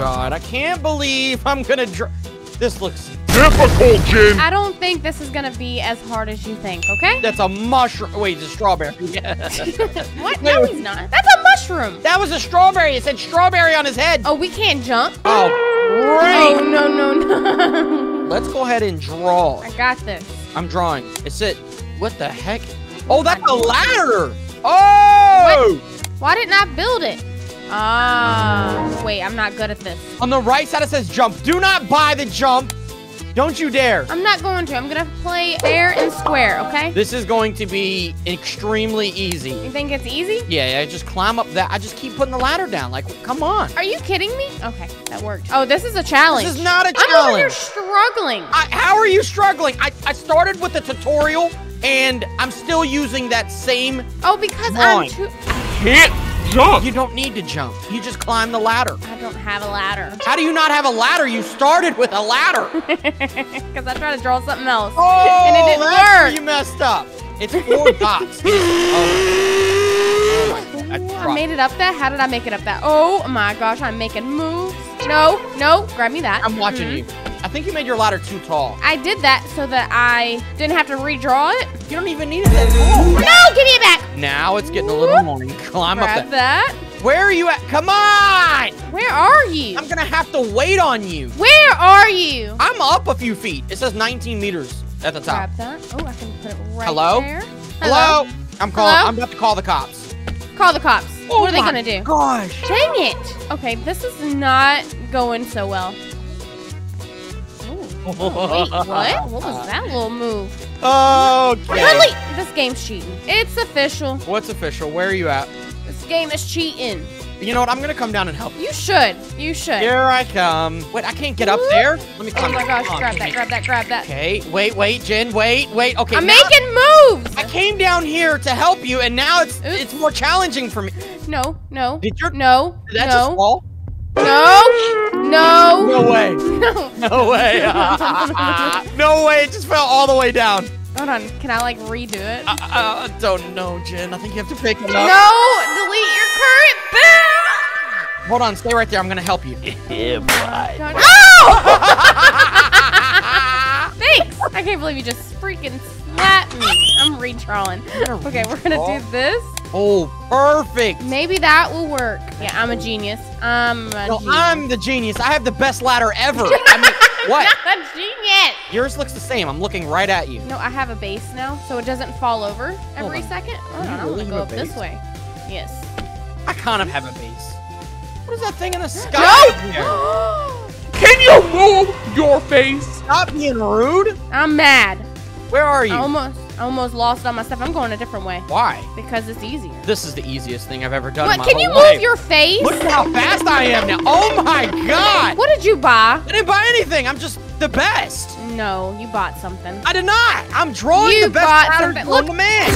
god, I can't believe I'm gonna dr- This looks Difficult, Jin. I don't think this is gonna be as hard as you think, okay? that's a mushroom. Wait, it's a strawberry. What? No, he's not. That's a mushroom. that was a strawberry. It said strawberry on his head. Oh, we can't jump. Oh, Oh, no, no, no. Let's go ahead and draw. I got this. I'm drawing. It's it. What the heck? Oh, that's a ladder. Oh! Why didn't I build it? Ah, wait, I'm not good at this. On the right side it says jump. Do not buy the jump. Don't you dare. I'm not going to. I'm gonna play fair and square, okay? This is going to be extremely easy. You think it's easy? Yeah, yeah, just climb up that. I just keep putting the ladder down. Like, come on. Are you kidding me? Okay, that worked. Oh, this is a challenge. This is not a I'm over here challenge. struggling. I, how are you struggling? I, I started with the tutorial and I'm still using that same. Oh, because. I'm too. Can't jump. You don't need to jump. You just climb the ladder. I don't have a ladder. How do you not have a ladder? You started with a ladder. Because I tried to draw something else. Oh, and it didn't that's work. you messed up. It's four dots. Oh, oh I I made it up that. How did I make it up that? Oh my gosh, I'm making moves. No, no, grab me that. I'm watching Mhm. you. I think you made your ladder too tall. I did that so that I didn't have to redraw it. You don't even need it. No, give me it back. Now it's getting a little annoying. Climb up Grab that. that. Where are you at? Come on! Where are you? I'm gonna have to wait on you. Where are you? I'm up a few feet. It says 19 meters at the top. Grab that. Oh, I can put it right Hello? there. Hello? I'm calling. Hello? I'm about to call the cops. Call the cops. Oh what are they gonna do? Gosh. Dang it. Okay, this is not going so well. Ooh, oh, wait, what? What was that little move? Okay. Really? This game's cheating. It's official. What's official? Where are you at? This game is cheating. You know what? I'm gonna come down and help you. You should. You should. Here I come. Wait, I can't get up there. Let me oh come. Oh climb. my gosh, Come on, grab give that, grab that, grab that. Okay, wait, wait, Jen, wait, wait. Okay, I'm now- making moves! I came down here to help you, and now it's Oops. it's more challenging for me. No, no, Did your no, did that just fall? no, no, No way. no. No way. no way. It just fell all the way down. Hold on, can I like redo it? I, I, I don't know, Jen. I think you have to pick it up. no, delete your current bill! Hold on, stay right there. I'm gonna help you. Yeah, boy. God- Oh! Thanks! I can't believe you just freaking slapped me. I'm redrawing. Okay, we're gonna do this. Oh, perfect. Maybe that will work. Yeah, I'm a genius. I'm a No, genius. I'm the genius. I have the best ladder ever. I mean, what? I'm a genius! Yours looks the same. I'm looking right at you. No, I have a base now, so it doesn't fall over every second. Hold You on, I'm really gonna go have up a this base? way. Yes. I kind of have a base. What is that thing in the sky? No! Can you move your face? Stop being rude. I'm mad. Where are you? almost, I almost lost all my stuff. I'm going a different way Why? because it's easier. This is the easiest thing I've ever done. in What? Can you move life. your face? Look at how fast I am now. Oh my god! What did you buy? I didn't buy anything. I'm just the best. No, you bought something. I did not. I'm drawing You the best bought pattern Look. man.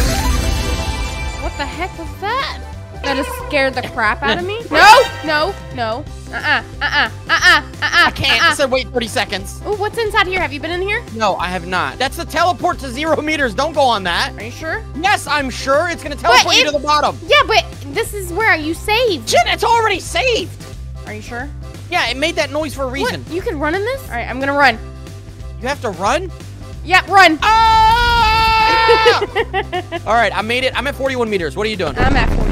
What the heck was that? That just scared the crap out of me. No, no, no. Uh-uh, uh-uh, uh-uh, uh-uh. I can't. Uh-uh. Said wait 30 seconds. Ooh, what's inside here? Have you been in here? No, I have not. That's the teleport to zero meters. Don't go on that. Are you sure? Yes, I'm sure it's gonna teleport you to the bottom. Yeah, but this is where you saved. Jen, it's already saved. Are you sure? Yeah, it made that noise for a reason. What? You can run in this? All right, I'm gonna run. You have to run. Yep, run. Ah! All right, I made it. I'm at 41 meters. What are you doing? I'm at 41 meters.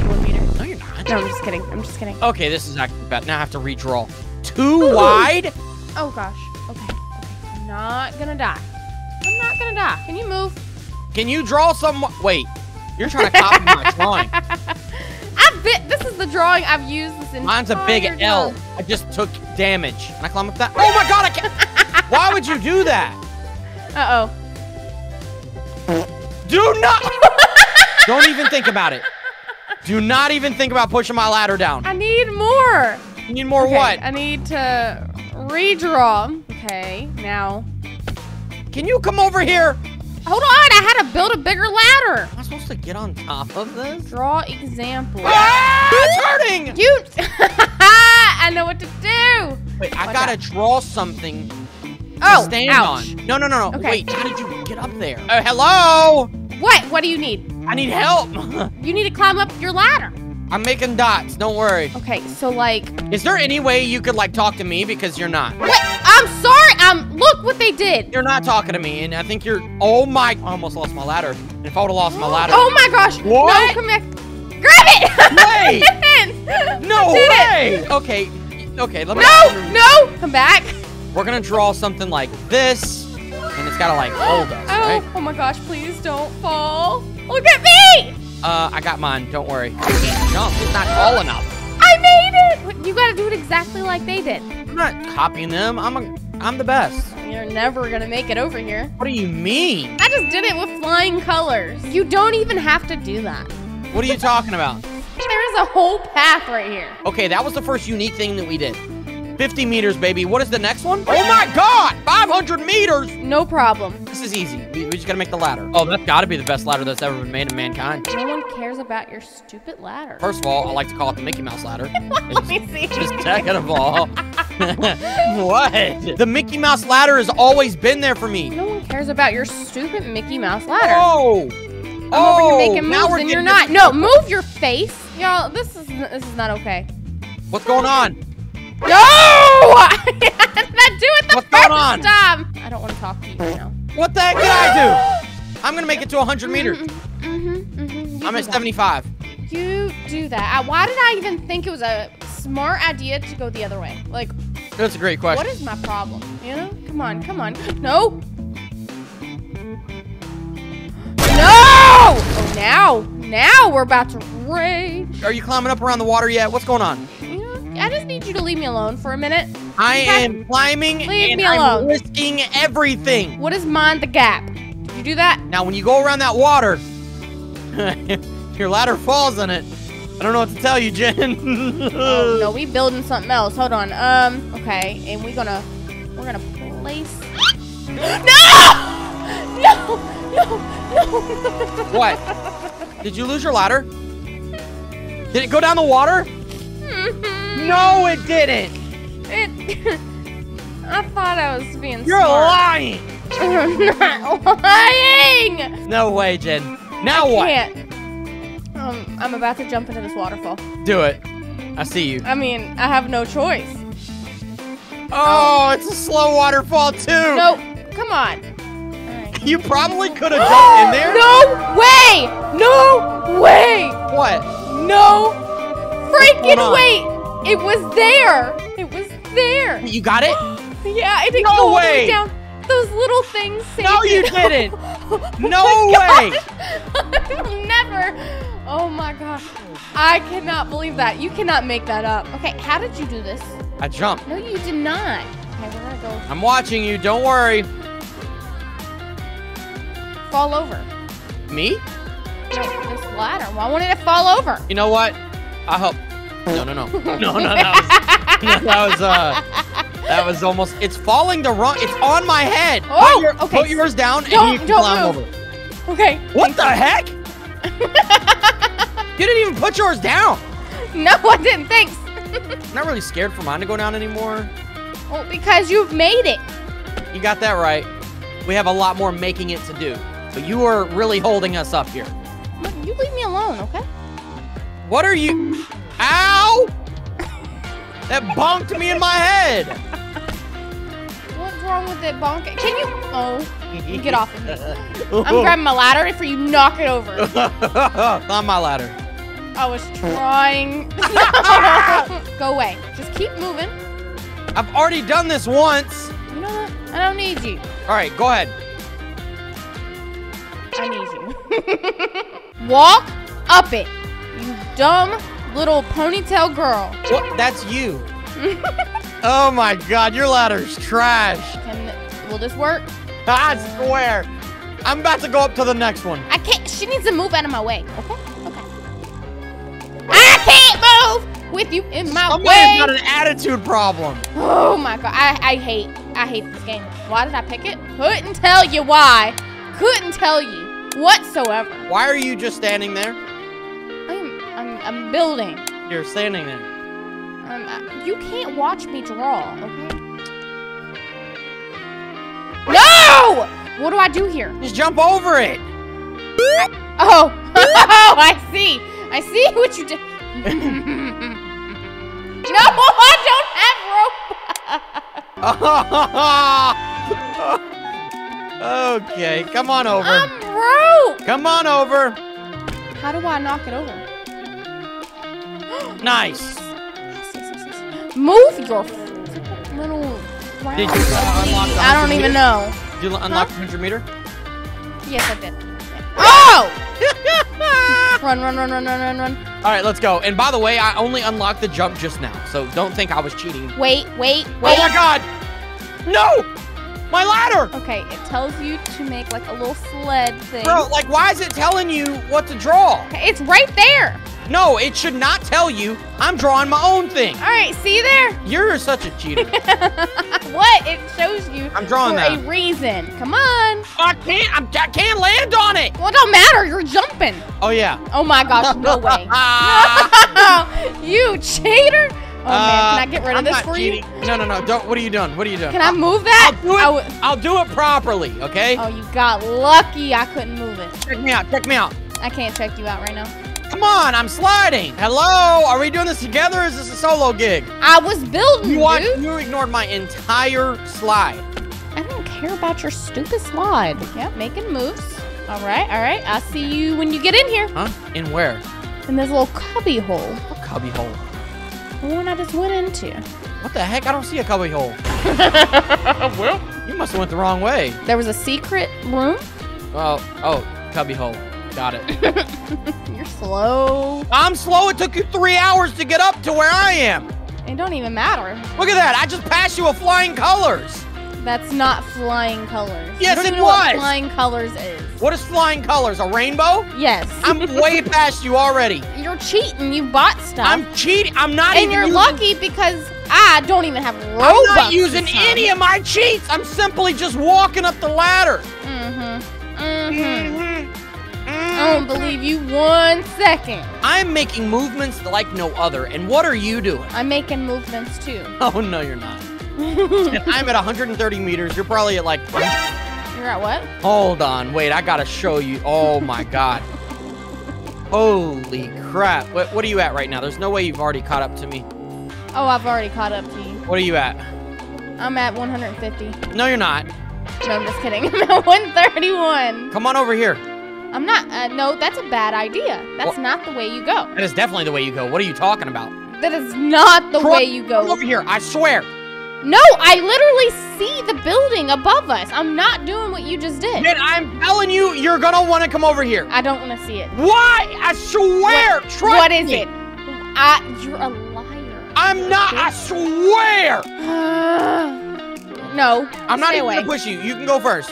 No, you're not. No, I'm just kidding. I'm just kidding. Okay, this is actually bad. Now I have to redraw. Too wide? Oh gosh. Okay. Okay. I'm not gonna die. I'm not gonna die. Can you move? Can you draw some? Wait, you're trying to copy my drawing. I've been. This is the drawing I've used this entire Mine's a big. L. I just took damage. Can I climb up that? Oh my god, I can't. Why would you do that? Uh oh. Do not. Don't even think about it. Do not even think about pushing my ladder down. I need more. You need more Okay, what? I need to redraw. Okay. Now. Can you come over here? Hold on. I had to build a bigger ladder. Am I supposed to get on top of this? Draw example. Ah, it's hurting. You. I know what to do. Wait, I gotta draw something to Oh, stand ouch. on. No, no, no, no. Okay. Wait, how did you get up there? Uh, hello? What? What do you need? I need help. You need to climb up your ladder. I'm making dots. Don't worry. Okay, so like, Is there any way you could like talk to me because you're not? what? I'm sorry. Um, look what they did. You're not talking to me, and I think you're. Oh my! I almost lost my ladder. And if I would have lost my ladder. Oh my gosh. What? No, come back. Grab it. Wait. No did it. way! Okay, okay. Let me. No, no. Come back. We're gonna draw something like this, gotta like hold us, Oh, right? oh my gosh, please don't fall. Look at me. Uh, I got mine. Don't worry. I can't jump. It's not tall enough. I made it! You gotta do it exactly like they did. I'm not copying them. I'm a. I'm the best. You're never gonna make it over here. What do you mean? I just did it with flying colors. You don't even have to do that. What are you talking about? There is a whole path right here. Okay, that was the first unique thing that we did. 50 meters, baby. What is the next one? Oh my god! 500 meters! No problem. This is easy. We, we just gotta make the ladder. Oh, that's gotta be the best ladder that's ever been made in mankind. No one cares about your stupid ladder. First of all, I like to call it the Mickey Mouse ladder. Let me see. Just second of all. what? The Mickey Mouse ladder has always been there for me. No one cares about your stupid Mickey Mouse ladder. Oh! I'm oh, over here oh, making now moves we're and you're getting not. No, move your face. Y'all, this is this is not okay. What's going on? No! I did not do it the What's first going on? time. I don't want to talk to you right now. What the heck did I do? I'm gonna make it to 100 meters. Mm-hmm, mm-hmm. I'm at 75. You do that. Uh, Why did I even think it was a smart idea to go the other way? Like, That's a great question. what is my problem? You know? Come on, come on. No! No! Oh, now, now we're about to rage. Are you climbing up around the water yet? What's going on? I just need you to leave me alone for a minute. I am climbing Leave and me I'm alone. risking everything. What is mind the gap? Did you do that? Now, when you go around that water, your ladder falls in it. I don't know what to tell you, Jen. Oh no, we building something else. Hold on. Um, okay, and we're gonna we're gonna place. No! No! No! No! What? Did you lose your ladder? Did it go down the water? No, it didn't. It, I thought I was being You're smart. lying. I'm not lying. No way, Jen. Now I what? can't. Um, I'm about to jump into this waterfall. Do it. I see you. I mean, I have no choice. Oh, it's a slow waterfall too. No, come on. You probably could have jumped in there. No way! No way! What? No freaking wait! It was there! It was there! You got it? Yeah, it didn't No go all the way! way down. Those little things saved No, you it. didn't. Oh No way. Never. Oh my gosh. I cannot believe that. You cannot make that up. Okay, how did you do this? I jumped. No, you did not. Okay, we're gonna go I'm watching you. Don't worry. fall over. Me? No, this ladder. Why won't it fall over? You know what? I hope. No, no, no, no, no. That was, no, that was uh, that was almost. It's falling the wrong. It's on my head. Oh, put, your, okay. put yours down Don't- and you can don't climb move. over. Okay. What the heck? you didn't even put yours down. No, I didn't. Thanks. I'm not really scared for mine to go down anymore. Well, because you've made it. You got that right. We have a lot more making it to do. But you are really holding us up here. Look, You leave me alone, okay? What are you? Ow! That bonked me in my head. What's wrong with it, bonk? Can you? Oh, get off of me. I'm grabbing my ladder if you knock it over. on my ladder. I was trying. Go away. Just keep moving. I've already done this once. You know what? I don't need you. All right, go ahead. I need you. Walk up it, dumb little ponytail girl. What? That's you. oh my God, your ladder's trash. Can will this work? I swear. I'm about to go up to the next one. I can't. She needs to move out of my way. Okay. Okay. I can't move with you in my Somebody's way. got an attitude problem. Oh my god, I, I hate, I hate this game. Why did I pick it? Couldn't tell you why. Couldn't tell you whatsoever. Why are you just standing there? I'm, building. You're standing there. Um, uh, you can't watch me draw, okay? No! What do I do here? Just jump over it. Oh, oh, I see. I see what you did. no, I don't have rope. okay, come on over. I'm broke. Come on over. How do I knock it over? Nice. Move your little. Did you, uh, unlock I don't even meter? know. Did you unlock the 100 meter? Yes, I did. Oh! run, run, run, run, run, run, run. All right, let's go. And by the way, I only unlocked the jump just now, so don't think I was cheating. Wait, wait, wait. Oh my god! No! My ladder! Okay, it tells you to make like a little sled thing. Bro, like, why is it telling you what to draw? It's right there. No, it should not tell you. I'm drawing my own thing. All right, see there? You're such a cheater. what? It shows you I'm drawing for that. a reason. Come on. I can't. I'm, I can't land on it. Well, it don't matter. You're jumping. Oh yeah. Oh my gosh, no way. You cheater. Oh man, can I get rid of Uh, I'm this for cheating. you? No, no, no. Don't. What are you doing? What are you doing? Can I move that? I'll do it. I'll do it properly. Okay. oh, you got lucky. I couldn't move it. Check me out. Check me out. I can't check you out right now. Come on. I'm sliding. Hello. Are we doing this together? Or is this a solo gig? I was building, You want? dude. You ignored my entire slide. I don't care about your stupid slide. Yep, making moves. All right, all right. I'll see you when you get in here. Huh? In where? In this little cubby hole. What cubby hole? The one I just went into. What the heck? I don't see a cubby hole. well, You must have went the wrong way. There was a secret room. Oh, oh, cubby hole. Got it. You're slow. I'm slow. It took you three hours to get up to where I am. It don't even matter. Look at that. I just passed you with flying colors. That's not flying colors. Yes, you don't it even know what was. flying colors is. What is flying colors? A rainbow? Yes. I'm way past you already. Cheating. You bought stuff. I'm cheating. I'm not and even you're using, lucky because I don't even have Robux. I'm not using any of my cheats. I'm simply just walking up the ladder. Mm-hmm. Mm-hmm. Mhm. I don't believe you one second. I'm making movements like no other. And what are you doing? I'm making movements too. Oh, no, you're not. I'm at 130 meters. You're probably at like. You're at what? Hold on. Wait, I gotta show you. Oh my god. Holy crap. What, what are you at right now? There's no way you've already caught up to me. Oh, I've already caught up to you. What are you at? I'm at 150. No, you're not. No, I'm just kidding. I'm at 131. Come on over here. I'm not. Uh, no, that's a bad idea. That's What? not the way you go. That is definitely the way you go. What are you talking about? That is not the Troy, way you go. Come go. over here. I swear. No, I literally see the building above us. I'm not doing what you just did. Man, I'm telling you, you're gonna want to come over here. I don't want to see it. Why? I swear. Trust what is me. it? I, you're a liar. I'm not. I swear. no. I'm not even away. gonna push you. You can go first.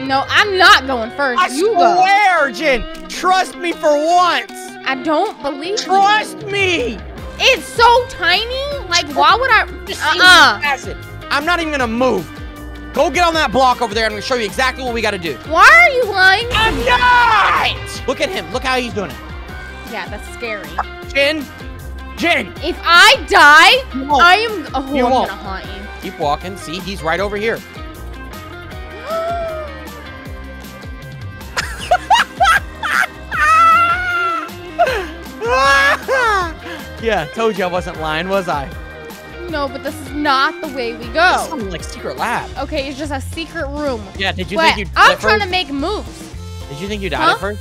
No, I'm not going first. I you go. swear, Jen. Trust me for once. I don't believe you. Trust me. It's so tiny. Like, why would I? Uh-uh. I'm not even gonna move. Go get on that block over there. I'm gonna show you exactly what we gotta do. Why are you lying? I'm not. Look at him. Look how he's doing it. Yeah, that's scary. Jin. Jin. If I die, I am. Oh, You I'm won't. gonna haunt you. Keep walking. See, he's right over here. yeah, told you I wasn't lying, was I? No, but this is not the way we This go. sounded like secret lab. Okay, it's just a secret room. Yeah, did you But think you'd I'm die trying to make moves. Did you think you died Huh? at first?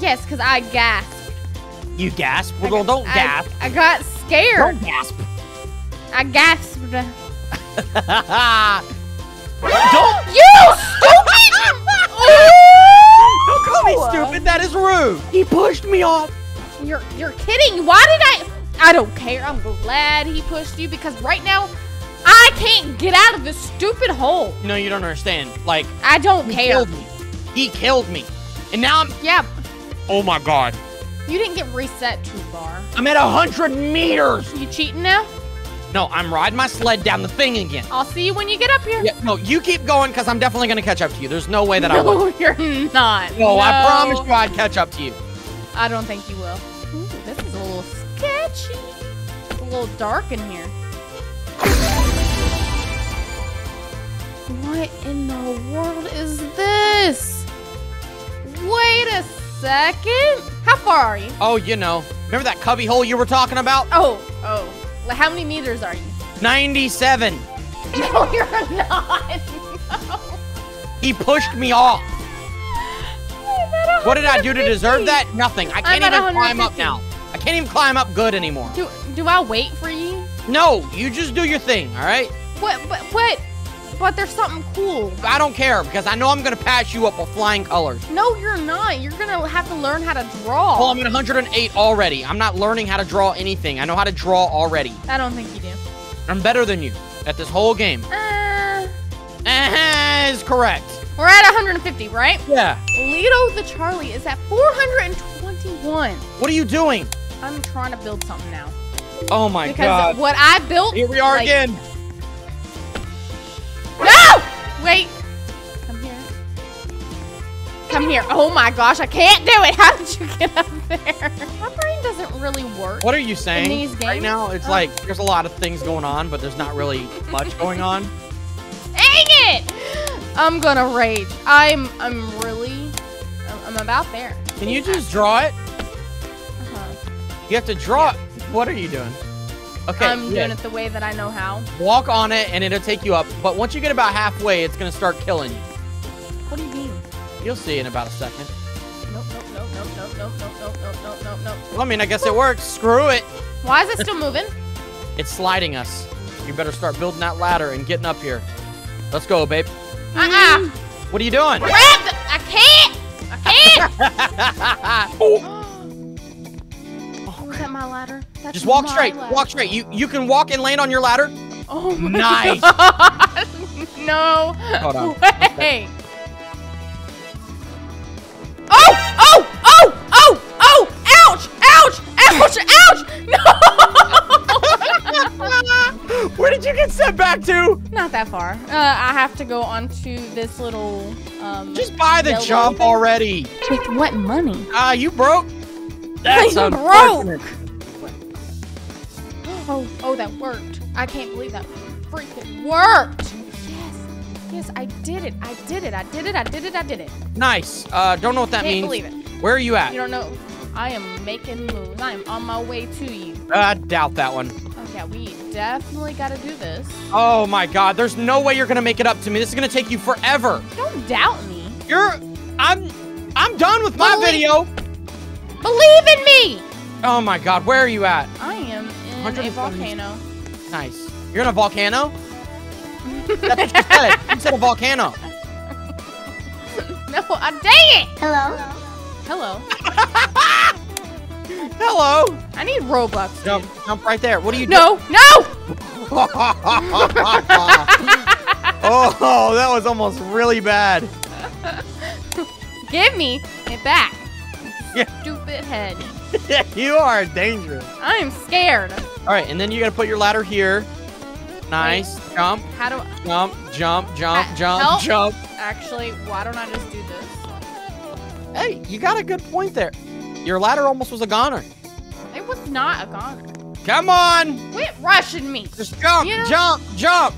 Yes, because I gasped. You gasped? I Well, got- don't I- gasp. I, got scared. Don't gasp. I gasped. don't You stupid! Don't call me stupid. That is rude. He pushed me off. You're you're kidding. Why did I? I don't care. I'm glad he pushed you because right now I can't get out of this stupid hole. No, you don't understand. Like, I don't he care. killed me. He killed me. And now I'm Yeah, oh my god. you didn't get reset too far. I'm at 100 meters. You cheating now? No, I'm riding my sled down the thing again. I'll see you when you get up here. Yeah, no, you keep going because I'm definitely going to catch up to you. There's no way that I no, you're not. No, I No. promised you I'd catch up to you. I don't think you will. Sketchy. It's a little dark in here. What in the world is this? Wait a second. How far are you? Oh, you know, Remember that cubby hole you were talking about? Oh, oh. How many meters are you? 97. No, you're not. No. He pushed me off. What did I do to deserve that? Nothing. I can't even climb up now. I can't even climb up good anymore. Do do I wait for you? No, you just do your thing, all right? What? But what? But there's something cool. I don't care because I know I'm gonna pass you up with flying colors. No, you're not. You're gonna have to learn how to draw. Well, I'm at 108 already. I'm not learning how to draw anything. I know how to draw already. I don't think you do. I'm better than you at this whole game. Uh, Uh, is correct. we're at 150, right? Yeah. Lido the Charlie is at 421. What are you doing? I'm trying to build something now. Oh my because god. what I built. Here we are like- again. No! Wait. Come here. Come here. Oh my gosh, I can't do it. How did you get up there? My brain doesn't really work. What are you saying? Right now, it's Oh. like there's a lot of things going on, but there's not really much going on. Dang it! I'm gonna rage. I'm I'm really I'm, I'm about there. Can you just draw it? Uh-huh. You have to draw it. What are you doing? Okay. I'm yeah. doing it the way that I know how. Walk on it and it'll take you up. But once you get about halfway, it's gonna start killing you. What do you mean? You'll see in about a second. Nope, nope, nope, nope, nope, nope, nope, nope, nope, nope, nope, nope. Well, I mean, I guess it works. Screw it. Why is it still moving? It's sliding us. You better start building that ladder and getting up here. Let's go, babe. Uh-uh. What are you doing? Grab the- I can't! I can't! oh, That's Just walk straight. ladder. Walk straight. You you can walk and land on your ladder. Oh my Nice. God. no. Hold on. Way. Oh! Oh! Oh! Oh! Oh! Ouch! Ouch! Ouch! Ouch! No! Where did you get sent back to? Not that far. Uh, I have to go onto this little um. Just buy the jump thing? already. with what money? Ah, you broke. That's I'm unfortunate. Oh, oh, that worked. I can't believe that freaking worked. Yes, yes, I did it. I did it. I did it. I did it. I did it. Nice. Uh, don't know what that Can't means. believe it. Where are you at? You don't know. I am making moves. I am on my way to you. I doubt that one. Yeah, we definitely got to do this. Oh my God. There's no way you're gonna make it up to me. This is gonna take you forever. Don't doubt me. You're. I'm. I'm done with my Believe- video. Believe in me. Oh my God. Where are you at? I am in a volcano. Nice. You're in a volcano. That's what you said. You said a volcano. No, uh, dang it. Hello. Hello. Hello. I need Robux. dude. Jump. Jump right there. What are you doing? No, no. oh, that was almost really bad. Give me it back. Yeah. Stupid head. you are dangerous. I am scared. All right, and then you got to put your ladder here. Nice. Jump, How do I jump, jump, jump, jump, help. jump. actually? Why don't I just do this? Hey, you got a good point there. Your ladder almost was a goner. It was not a goner. Come on. Quit rushing me. Just jump, You know- jump, jump,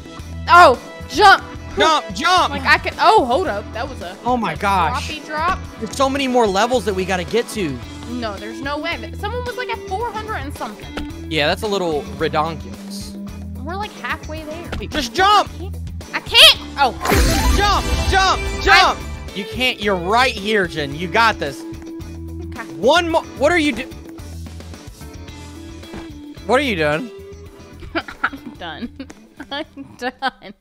Oh, jump. jump, jump. Like I could. Oh, hold up. That was a. Oh my gosh. Droppy drop. There's so many more levels that we got to get to. No, there's no way. Someone was like at 400 and something. Yeah, that's a little redonkulous. We're like halfway there. Just jump, I can't. Oh, jump, jump, jump. You can't. You're right here, Jen. You got this. okay. One more. What are you doing? What are you doing? I'm done. I'm done.